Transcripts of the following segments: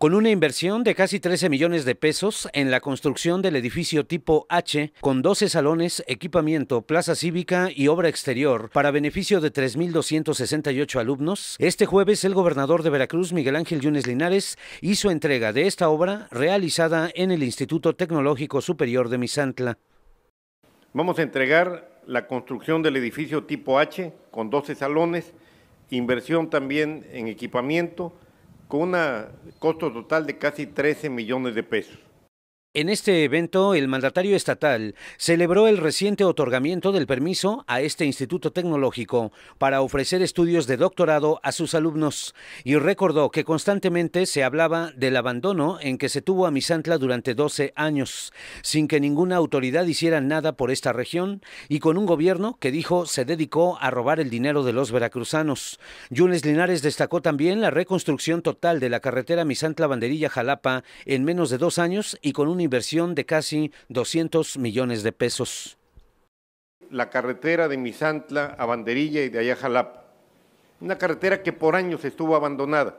Con una inversión de casi 13 millones de pesos en la construcción del edificio tipo H, con 12 salones, equipamiento, plaza cívica y obra exterior, para beneficio de 3.268 alumnos, este jueves el gobernador de Veracruz, Miguel Ángel Yunes Linares, hizo entrega de esta obra realizada en el Instituto Tecnológico Superior de Misantla. Vamos a entregar la construcción del edificio tipo H, con 12 salones, inversión también en equipamiento, con un costo total de casi 13 millones de pesos. En este evento, el mandatario estatal celebró el reciente otorgamiento del permiso a este instituto tecnológico para ofrecer estudios de doctorado a sus alumnos y recordó que constantemente se hablaba del abandono en que se tuvo a Misantla durante 12 años, sin que ninguna autoridad hiciera nada por esta región y con un gobierno que dijo se dedicó a robar el dinero de los veracruzanos. Yunes Linares destacó también la reconstrucción total de la carretera Misantla-Banderilla-Jalapa en menos de dos años y con un inversión de casi 200 millones de pesos. La carretera de Misantla a Banderilla y de allá a Jalapa. Una carretera que por años estuvo abandonada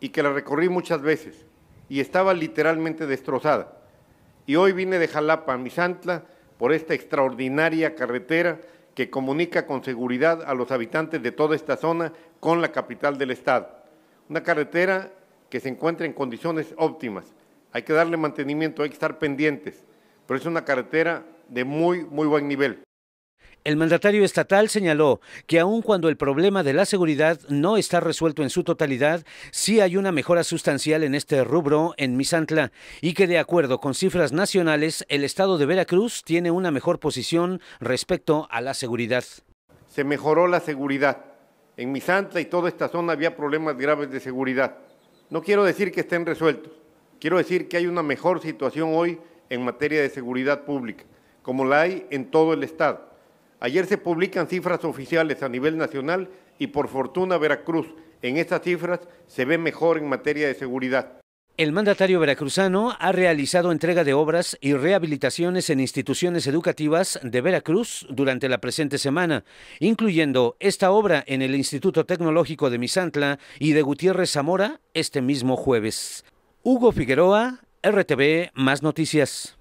y que la recorrí muchas veces y estaba literalmente destrozada. Y hoy vine de Jalapa a Misantla por esta extraordinaria carretera que comunica con seguridad a los habitantes de toda esta zona con la capital del estado. Una carretera que se encuentra en condiciones óptimas, hay que darle mantenimiento, hay que estar pendientes, pero es una carretera de muy, muy buen nivel. El mandatario estatal señaló que aun cuando el problema de la seguridad no está resuelto en su totalidad, sí hay una mejora sustancial en este rubro en Misantla y que de acuerdo con cifras nacionales, el estado de Veracruz tiene una mejor posición respecto a la seguridad. Se mejoró la seguridad. En Misantla y toda esta zona había problemas graves de seguridad. No quiero decir que estén resueltos, Quiero decir que hay una mejor situación hoy en materia de seguridad pública, como la hay en todo el Estado. Ayer se publican cifras oficiales a nivel nacional y por fortuna Veracruz en estas cifras se ve mejor en materia de seguridad. El mandatario veracruzano ha realizado entrega de obras y rehabilitaciones en instituciones educativas de Veracruz durante la presente semana, incluyendo esta obra en el Instituto Tecnológico de Misantla y de Gutiérrez Zamora este mismo jueves. Hugo Figueroa, RTV Más Noticias.